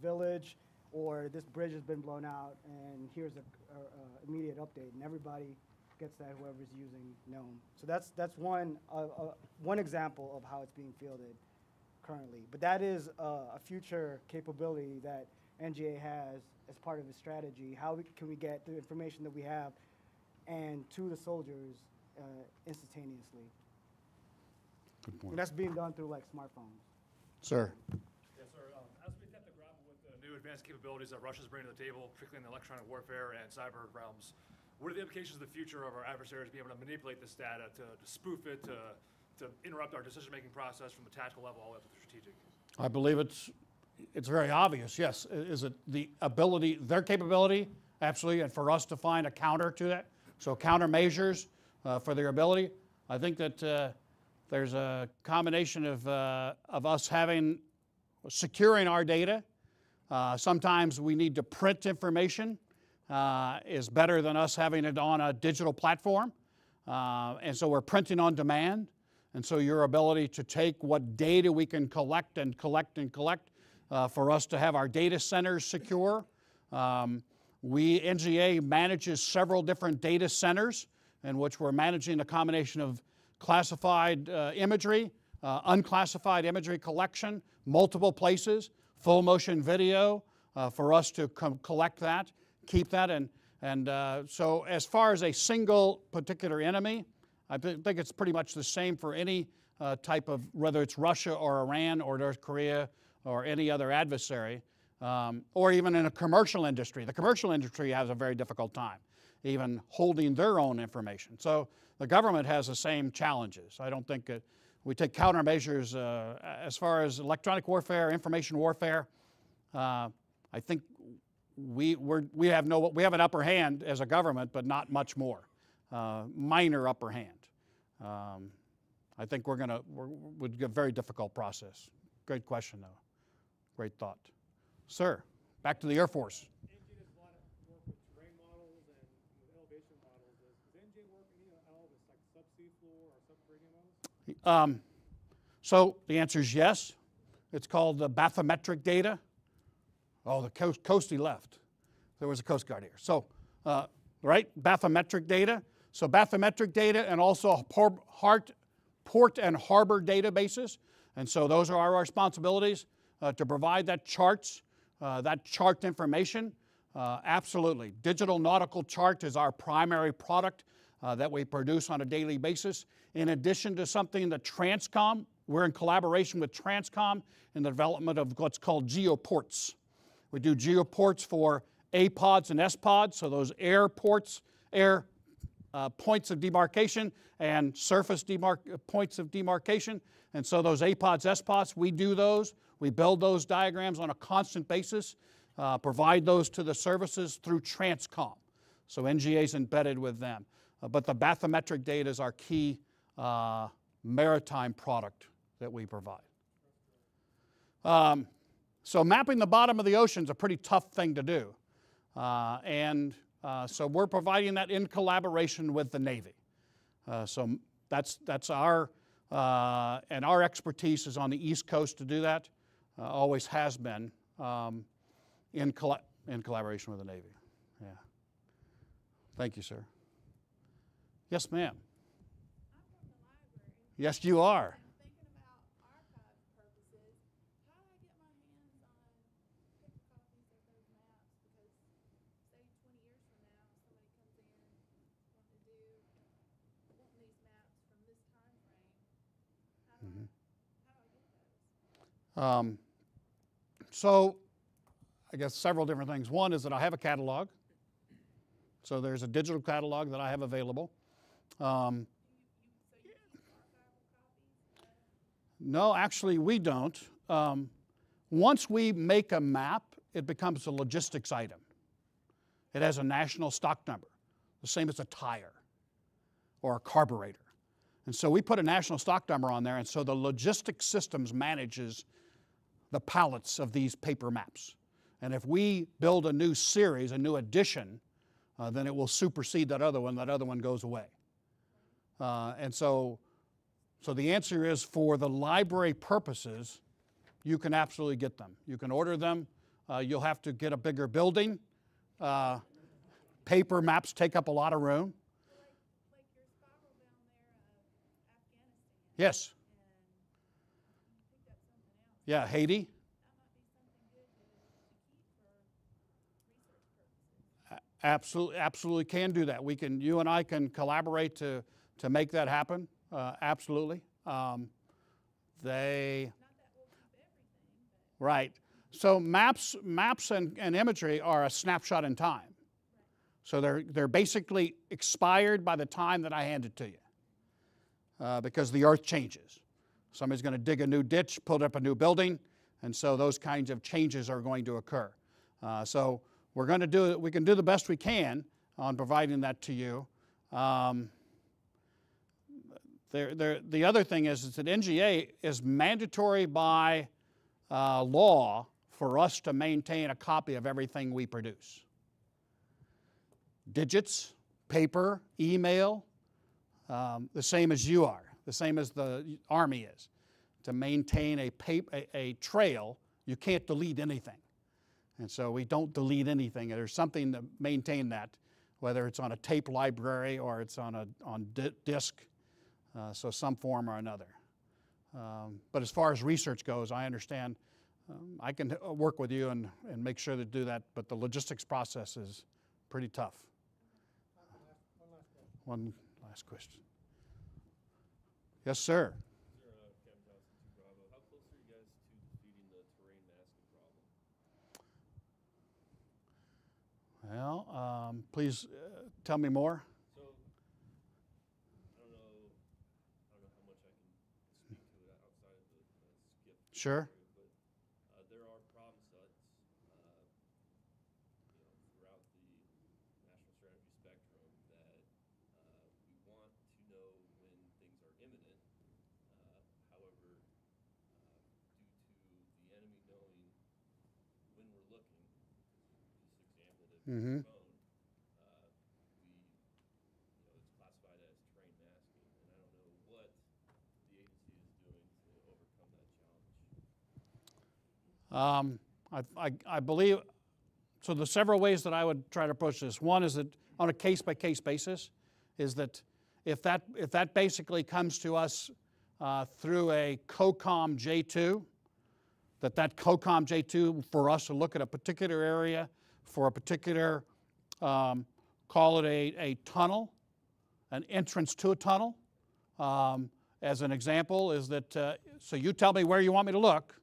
village, or this bridge has been blown out, and here's a, a, a immediate update, and everybody gets that. Whoever's using GNOME. So that's that's one uh, uh, one example of how it's being fielded currently. But that is uh, a future capability that NGA has as part of its strategy. How we, can we get the information that we have and to the soldiers uh, instantaneously? Good point. And that's being done through like smartphones. Sir? Yes, sir. Um, as we attempt to grapple with the new advanced capabilities that Russia's bringing to the table, particularly in the electronic warfare and cyber realms, what are the implications of the future of our adversaries being able to manipulate this data to, to spoof it, to, to interrupt our decision-making process from the tactical level all the way up to the strategic? I believe it's, it's very obvious, yes. Is it the ability, their capability? Absolutely, and for us to find a counter to that. So countermeasures uh, for their ability. I think that uh, there's a combination of, uh, of us having, securing our data. Uh, Sometimes we need to print information uh, is better than us having it on a digital platform. Uh, And so we're printing on demand. And so your ability to take what data we can collect and collect and collect uh, for us to have our data centers secure. Um, we, NGA manages several different data centers in which we're managing a combination of classified uh, imagery, uh, unclassified imagery collection, multiple places, full motion video uh, for us to collect that, keep that. And, and uh, so, as far as a single particular enemy, I thi- think it's pretty much the same for any uh, type of, whether it's Russia or Iran or North Korea or any other adversary, um, or even in a commercial industry. The commercial industry has a very difficult time even holding their own information. So the government has the same challenges. I don't think we take countermeasures uh, as far as electronic warfare, information warfare. Uh, I think we, we're, we, have no, we have an upper hand as a government, but not much more. Uh, minor upper hand. Um, I think we're going to, would be a very difficult process. Great question, though. Great thought. Sir, back to the Air Force. NJ does a lot of work with terrain models and with elevation models. Does, does NJ work any at all with like subsea floor or subterranean models? Um, so the answer is yes. It's called the bathymetric data. Oh, the coast, coastie left. There was a Coast Guard here. So, uh, right, bathymetric data. So bathymetric data and also por- heart, port and harbor databases. And so those are our responsibilities uh, to provide that charts, uh, that chart information. Uh, absolutely. Digital nautical chart is our primary product uh, that we produce on a daily basis. In addition to something that Transcom, we're in collaboration with Transcom in the development of what's called geoports. We do geoports for APODs and SPODs, so those air ports, air uh, points of demarcation and surface demarc- points of demarcation. And so those APODs, SPODs, we do those. We build those diagrams on a constant basis, uh, provide those to the services through Transcom. So NGA is embedded with them. Uh, but the bathymetric data is our key uh, maritime product that we provide. Um, so mapping the bottom of the ocean is a pretty tough thing to do. Uh, and uh, so we're providing that in collaboration with the Navy. Uh, so that's, that's our, uh, and our expertise is on the East Coast to do that, uh, always has been, um, in, colla- in collaboration with the Navy. Yeah. Thank you, sir. Yes, ma'am. Yes, you are. thinking about archive purposes, how do I get my hands on paper copies of those maps? Because say twenty years from now, somebody comes in wanting to do, wanting these maps from this time frame. How do I, how do I get those? Um, so, I guess several different things. One is that I have a catalog. So there's a digital catalog that I have available. Um, no, actually, we don't. Um, once we make a map, it becomes a logistics item. It has a national stock number, the same as a tire or a carburetor. And so we put a national stock number on there, and so the logistics systems manages the palettes of these paper maps. And if we build a new series, a new edition, uh, then it will supersede that other one. That other one goes away. Uh, and so, so the answer is for the library purposes, you can absolutely get them. You can order them. Uh, you'll have to get a bigger building. Uh, paper maps take up a lot of room. Like down there Afghanistan Yes. and picked up something else, Yeah, Haiti. that might be something good to, to keep for research purposes. Haiti. Absolutely, absolutely can do that. We can, you and I can collaborate to, to make that happen. Uh, absolutely. Um, they, we'll right. So maps, maps and, and imagery are a snapshot in time. So they're, they're basically expired by the time that I hand it to you uh, because the earth changes. Somebody's going to dig a new ditch, put up a new building, and so those kinds of changes are going to occur. Uh, so we're going to do. We can do the best we can on providing that to you. Um, there, there, the other thing is, is that NGA is mandatory by uh, law for us to maintain a copy of everything we produce. Digits, paper, email, um, the same as you are, the same as the Army is. To maintain a, a, a trail, you can't delete anything. And so we don't delete anything. There's something to maintain that, whether it's on a tape library or it's on a on di- disk, uh, so some form or another. Um, but as far as research goes, I understand. Um, I can uh, work with you and, and make sure to do that, but the logistics process is pretty tough. One last question. Yes, sir. Well, um, please uh, tell me more. So, I don't know, I don't know how much I can speak to it outside of the, the skip. Sure. area, But, uh, there are problem sets, uh, you know, throughout the national strategy spectrum that, uh, we want to know when things are imminent. Uh, however, uh, due to the enemy knowing when we're looking, this Mhm. phone, uh, we, you know, it's classified as terrain masking, and I don't know what the agency is doing to overcome that challenge. Um, I, I, I believe, so the several ways that I would try to approach this. One is that on a case by case basis, is that if that, if that basically comes to us uh, through a COCOM J2, that that COCOM J2 for us to look at a particular area for a particular, um, call it a, a tunnel, an entrance to a tunnel. Um, as an example, is that, uh, so you tell me where you want me to look,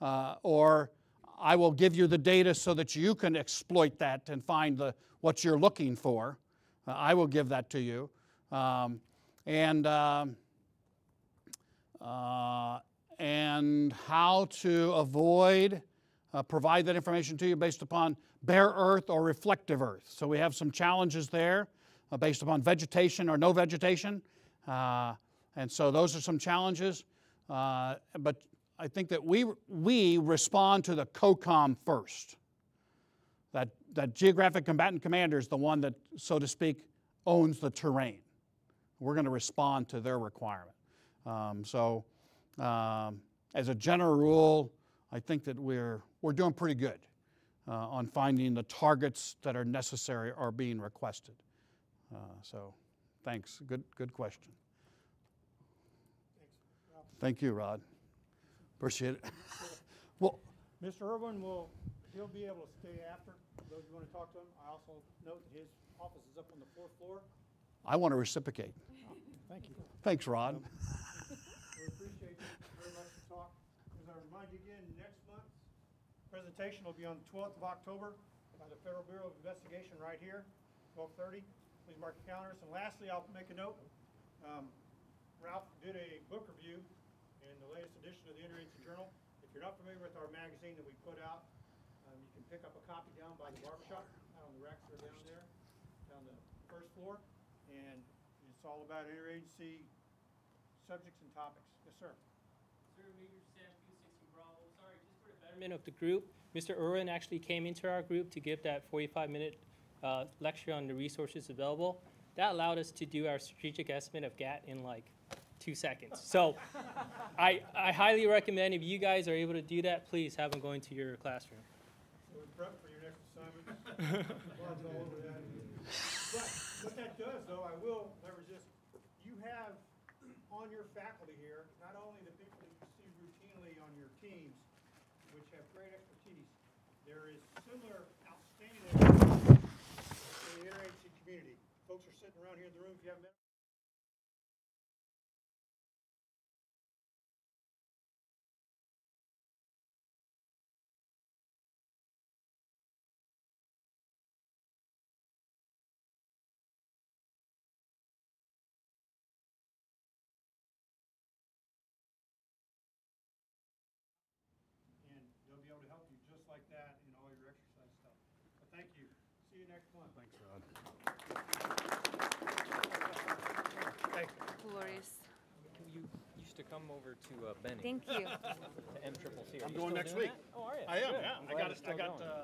uh, or I will give you the data so that you can exploit that and find the, what you're looking for. Uh, I will give that to you. Um, and, um, uh, and how to avoid, uh, provide that information to you based upon bare earth or reflective earth. So we have some challenges there uh, based upon vegetation or no vegetation. Uh, and so those are some challenges. Uh, but I think that we, we respond to the COCOM first. That, that Geographic Combatant Commander is the one that, so to speak, owns the terrain. We're going to respond to their requirement. Um, so, um, as a general rule, I think that we're, we're doing pretty good uh, on finding the targets that are necessary or being requested. Uh, so, thanks. Good, good question. Thank you, Rod. Appreciate it. well, Mr. Erwin will, he'll be able to stay after, those who want to talk to him. I also note that his office is up on the fourth floor. I want to reciprocate. Thank you. Thanks, Rod. We appreciate you very much for talk. As I remind you again, presentation will be on the 12th of October by the Federal Bureau of Investigation right here, 12:30. Please mark your calendars. And lastly, I'll make a note. Um, Ralph did a book review in the latest edition of the Interagency Journal. If you're not familiar with our magazine that we put out, um, you can pick up a copy down by the barber shop, out on the racks are down there, down the first floor. And it's all about interagency subjects and topics. Yes, sir. Sixty Bravo, sorry, of the group, Mr. Erwin actually came into our group to give that forty-five minute, uh, lecture on the resources available. That allowed us to do our strategic estimate of GAT in like two seconds. So I, I highly recommend if you guys are able to do that, please have them go into your classroom. So prep for your next assignment. But what that does, though, I will leverage this, you have on your faculty here, not only the people that you see routinely on your teams, which have great expertise, there is similar outstanding in the interagency community. Folks are sitting around here in the room, if you haven't met and they'll be able to help you just like that in all your exercise stuff. But thank you. See you next month. Thanks, Rod. Glorious. You used to come over to uh, Benny. Thank you. To M triple C. I'm going next week. Oh, are you? I am, Good. yeah. I'm I glad got it's it- I still got, going. uh,